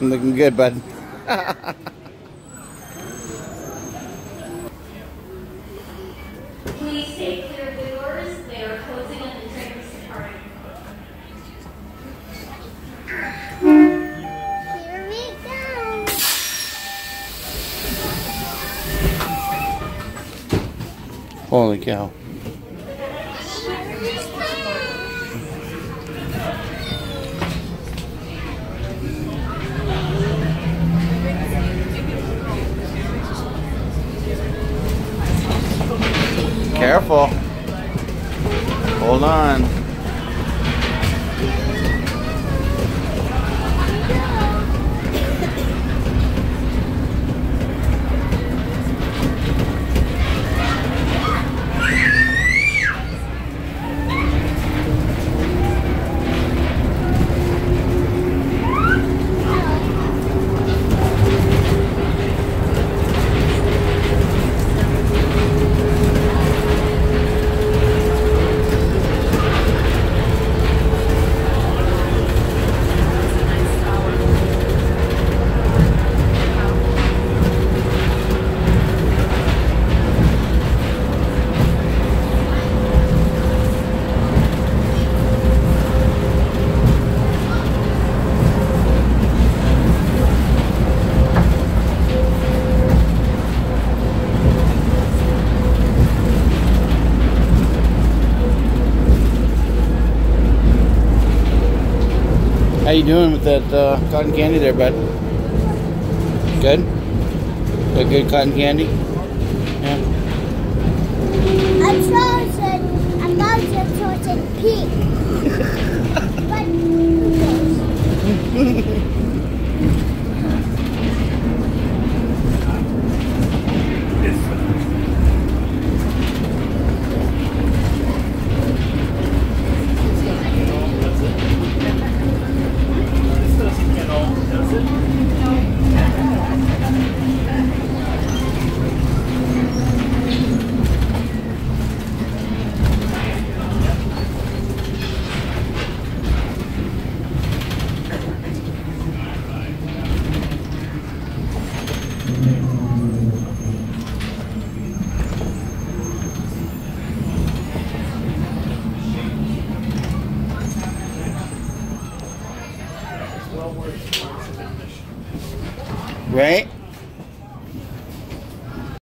Looking good, bud. Please stay clear of the doors. They are closing and the train is departing. Here we go. Holy cow. Careful. Hold on. How you doing with that uh, cotton candy there, bud? Good? Got good cotton candy? Yeah. Right?